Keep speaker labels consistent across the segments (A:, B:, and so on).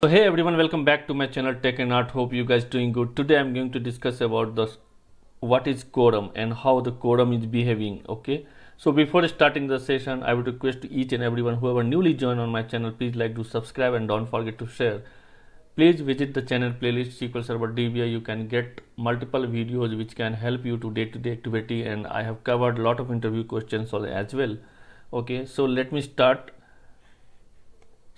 A: So hey everyone welcome back to my channel Tech and Art. Hope you guys doing good. Today I'm going to discuss about the what is quorum and how the quorum is behaving okay? So before starting the session I would request to each and everyone whoever newly joined on my channel please like to subscribe and don't forget to share. Please visit the channel playlist SQL Server DBA you can get multiple videos which can help you to day-to-day -day activity and I have covered a lot of interview questions as well okay? So let me start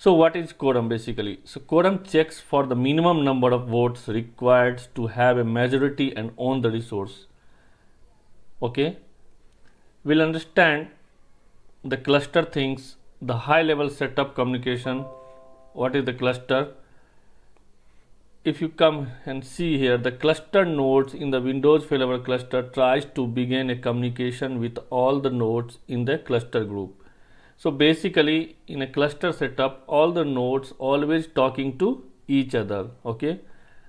A: so what is quorum basically? So quorum checks for the minimum number of votes required to have a majority and own the resource. Okay. We'll understand the cluster things, the high level setup communication. What is the cluster? If you come and see here, the cluster nodes in the Windows failover cluster tries to begin a communication with all the nodes in the cluster group so basically in a cluster setup, all the nodes always talking to each other. Okay.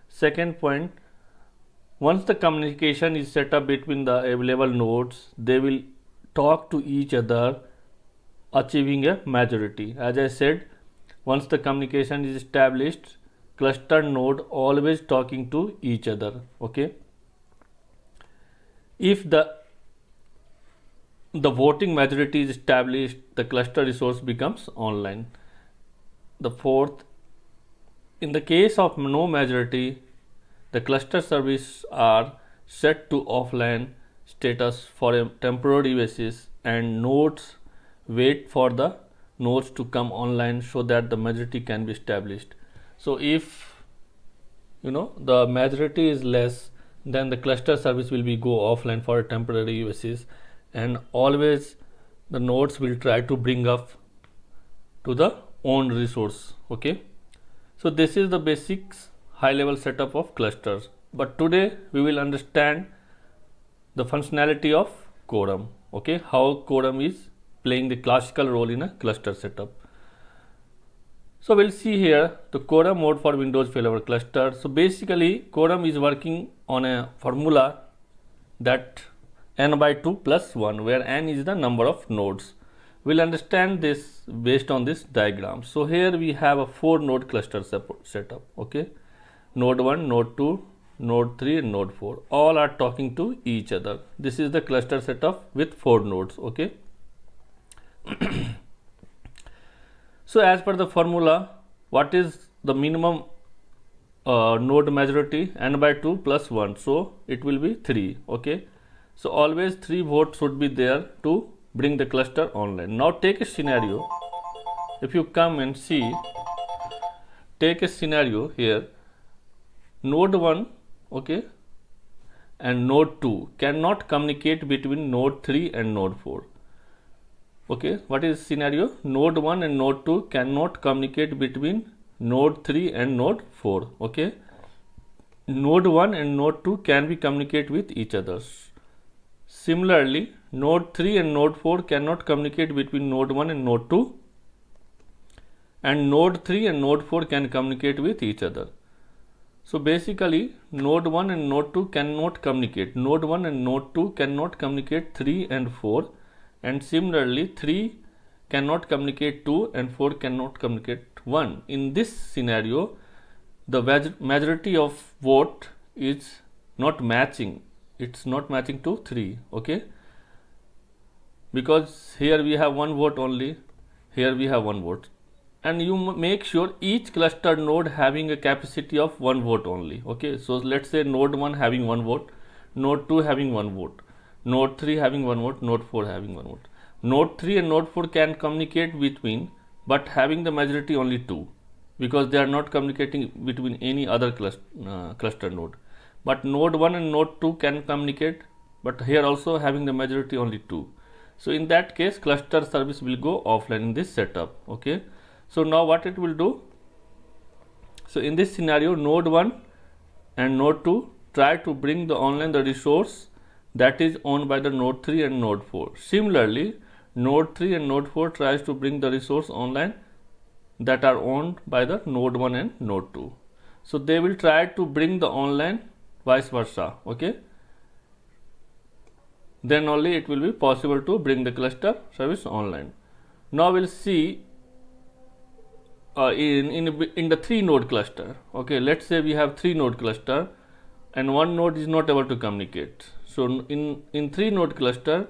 A: Second point, once the communication is set up between the available nodes, they will talk to each other achieving a majority. As I said, once the communication is established, cluster node always talking to each other. Okay. If the the voting majority is established, the cluster resource becomes online. The fourth, in the case of no majority, the cluster service are set to offline status for a temporary basis and nodes wait for the nodes to come online so that the majority can be established. So if you know the majority is less then the cluster service will be go offline for a temporary basis and always the nodes will try to bring up to the own resource okay? So this is the basics high level setup of clusters. But today we will understand the functionality of quorum okay? How quorum is playing the classical role in a cluster setup. So we'll see here the quorum mode for windows failover cluster. So basically quorum is working on a formula that n by 2 plus 1 where n is the number of nodes. We'll understand this based on this diagram. So here we have a 4 node cluster setup. Okay. Node 1, node 2, node 3 and node 4 all are talking to each other. This is the cluster setup with 4 nodes. Okay. so as per the formula what is the minimum uh, node majority n by 2 plus 1 so it will be 3 okay so always three votes should be there to bring the cluster online. Now take a scenario. If you come and see, take a scenario here. Node 1, okay, and node 2 cannot communicate between node 3 and node 4. Okay, what is scenario? Node 1 and node 2 cannot communicate between node 3 and node 4. Okay, node 1 and node 2 can be communicate with each other Similarly, node 3 and node 4 cannot communicate between node 1 and node 2 and node 3 and node 4 can communicate with each other. So basically node 1 and node 2 cannot communicate. Node 1 and node 2 cannot communicate 3 and 4 and similarly 3 cannot communicate 2 and 4 cannot communicate 1. In this scenario the majority of vote is not matching it's not matching to 3 okay? Because here we have one vote only here we have one vote. And you make sure each cluster node having a capacity of one vote only okay? So let's say node 1 having one vote node 2 having one vote node 3 having one vote node 4 having one vote. Node 3 and node 4 can communicate between but having the majority only 2 because they are not communicating between any other cluster, uh, cluster node but node 1 and node 2 can communicate but here also having the majority only 2 so in that case cluster service will go offline in this setup okay? So now what it will do? So in this scenario node 1 and node 2 try to bring the online the resource that is owned by the node 3 and node 4 similarly node 3 and node 4 tries to bring the resource online that are owned by the node 1 and node 2 so they will try to bring the online vice versa okay? Then only it will be possible to bring the cluster service online. Now we'll see uh, in, in, in the three node cluster okay? Let's say we have three node cluster and one node is not able to communicate. So in in three node cluster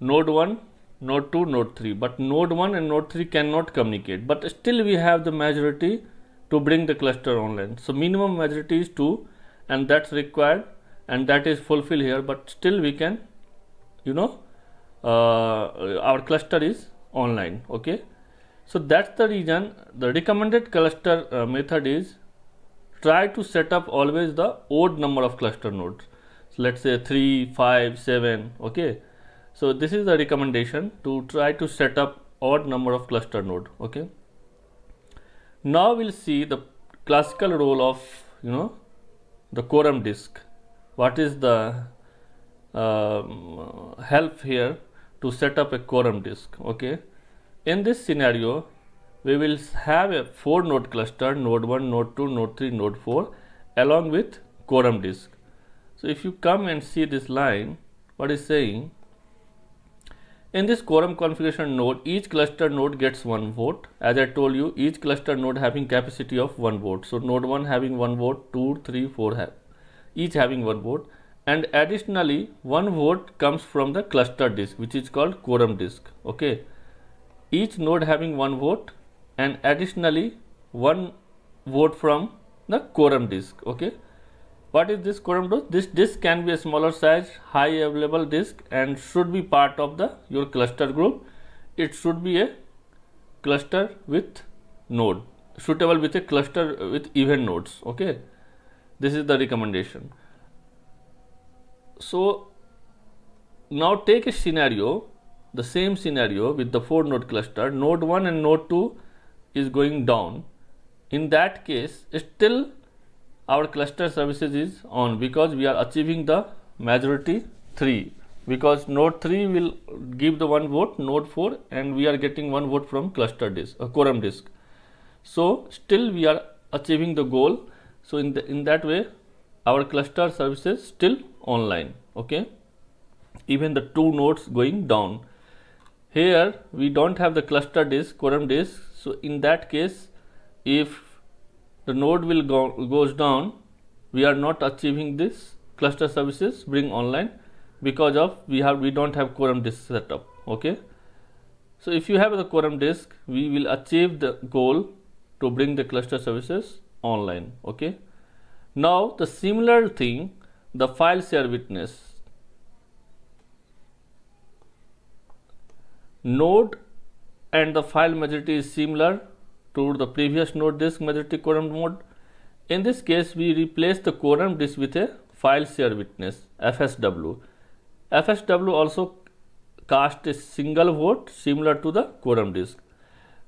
A: node 1 node 2 node 3 but node 1 and node 3 cannot communicate. But still we have the majority to bring the cluster online. So minimum majority is 2 and that's required and that is fulfilled here but still we can you know uh, our cluster is online okay so that's the reason the recommended cluster uh, method is try to set up always the odd number of cluster nodes. So let's say 3, 5, 7, okay. So this is the recommendation to try to set up odd number of cluster node, okay. Now we'll see the classical role of, you know, the quorum disk. What is the uh, help here to set up a quorum disk, okay. In this scenario, we will have a 4 node cluster, node 1, node 2, node 3, node 4 along with quorum disk. So if you come and see this line, what is saying? In this quorum configuration node, each cluster node gets one vote. As I told you, each cluster node having capacity of one vote. So node 1 having one vote, 2, 3, 4 have each having one vote. And additionally one vote comes from the cluster disk which is called quorum disk. Okay? Each node having one vote and additionally one vote from the quorum disk. Okay what is this quorum disk? This disk can be a smaller size high available disk and should be part of the your cluster group. It should be a cluster with node suitable with a cluster with even nodes okay? This is the recommendation. So now take a scenario the same scenario with the four node cluster. Node 1 and node 2 is going down. In that case still our cluster services is on because we are achieving the majority 3 because node 3 will give the one vote node 4 and we are getting one vote from cluster disk a quorum disk. So still we are achieving the goal. So in the in that way our cluster services still online okay? Even the two nodes going down. Here we don't have the cluster disk quorum disk. So in that case if the node will go goes down we are not achieving this. Cluster services bring online. Because of we have we don't have quorum disk setup okay? So if you have the quorum disk we will achieve the goal to bring the cluster services online okay? Now the similar thing the file share witness. Node and the file majority is similar to the previous node disk majority quorum mode. In this case, we replace the quorum disk with a file share witness FSW. FSW also cast a single vote similar to the quorum disk.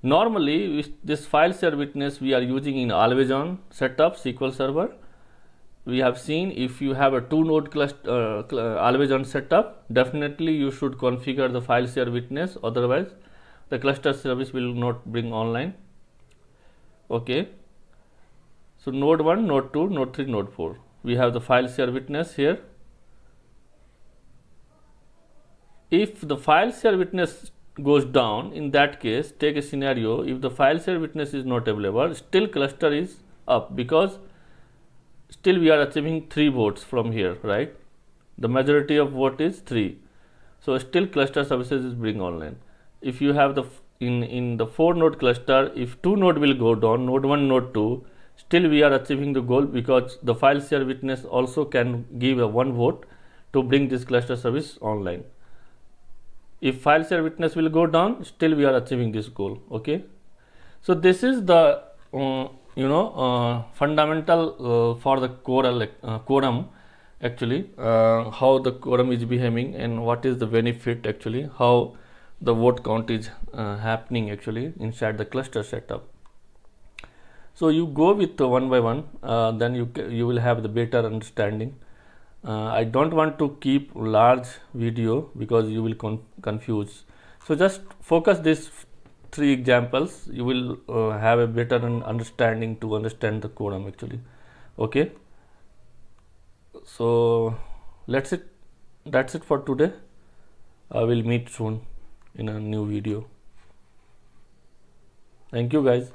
A: Normally, with this file share witness we are using in always on setup SQL Server we have seen if you have a two node cluster uh, uh, always on setup definitely you should configure the file share witness otherwise the cluster service will not bring online okay. So node 1 node 2 node 3 node 4 we have the file share witness here. If the file share witness goes down in that case take a scenario. If the file share witness is not available still cluster is up because still we are achieving 3 votes from here right? The majority of vote is 3 so still cluster services is bring online. If you have the in in the 4 node cluster if 2 node will go down node 1 node 2 still we are achieving the goal because the file share witness also can give a one vote to bring this cluster service online. If file share witness will go down still we are achieving this goal okay? So this is the uh, you know uh, fundamental uh, for the quorum, uh, quorum actually uh, how the quorum is behaving and what is the benefit actually how the vote count is uh, happening actually inside the cluster setup. So you go with one by one uh, then you you will have the better understanding. I don't want to keep large video because you will con confuse. So just focus these three examples. You will uh, have a better understanding to understand the quorum actually. Okay? So let's it that's it for today. I will meet soon in a new video. Thank you guys